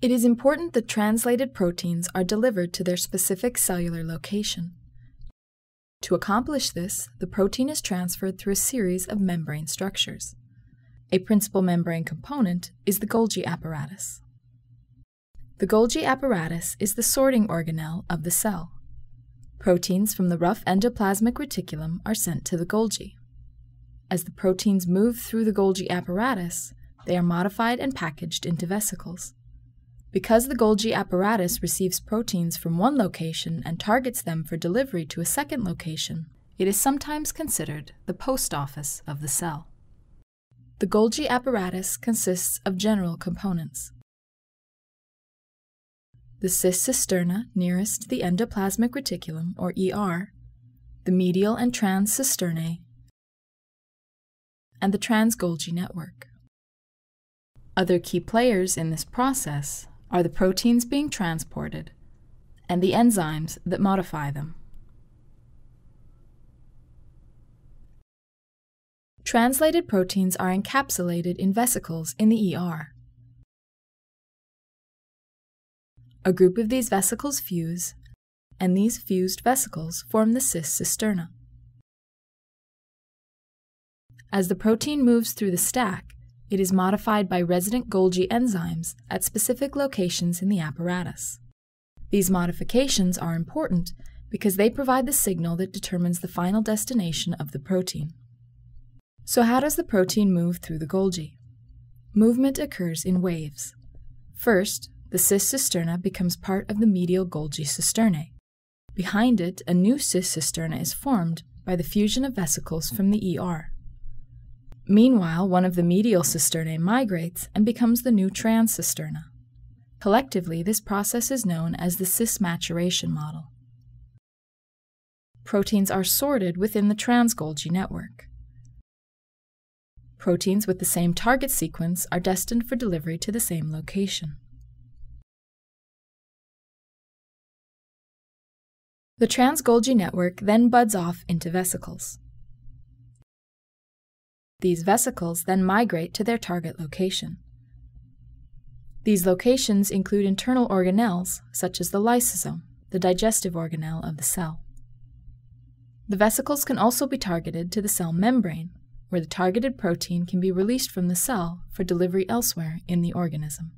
It is important that translated proteins are delivered to their specific cellular location. To accomplish this, the protein is transferred through a series of membrane structures. A principal membrane component is the Golgi apparatus. The Golgi apparatus is the sorting organelle of the cell. Proteins from the rough endoplasmic reticulum are sent to the Golgi. As the proteins move through the Golgi apparatus, they are modified and packaged into vesicles. Because the Golgi apparatus receives proteins from one location and targets them for delivery to a second location, it is sometimes considered the post office of the cell. The Golgi apparatus consists of general components. The cis cisterna nearest the endoplasmic reticulum, or ER, the medial and trans cisternae, and the trans Golgi network. Other key players in this process are the proteins being transported and the enzymes that modify them. Translated proteins are encapsulated in vesicles in the ER. A group of these vesicles fuse, and these fused vesicles form the cis cisterna. As the protein moves through the stack, it is modified by resident Golgi enzymes at specific locations in the apparatus. These modifications are important because they provide the signal that determines the final destination of the protein. So how does the protein move through the Golgi? Movement occurs in waves. First, the cis cisterna becomes part of the medial Golgi cisternae. Behind it, a new cis cisterna is formed by the fusion of vesicles from the ER. Meanwhile, one of the medial cisternae migrates and becomes the new trans cisterna. Collectively, this process is known as the cis maturation model. Proteins are sorted within the trans Golgi network. Proteins with the same target sequence are destined for delivery to the same location. The trans Golgi network then buds off into vesicles. These vesicles then migrate to their target location. These locations include internal organelles, such as the lysosome, the digestive organelle of the cell. The vesicles can also be targeted to the cell membrane, where the targeted protein can be released from the cell for delivery elsewhere in the organism.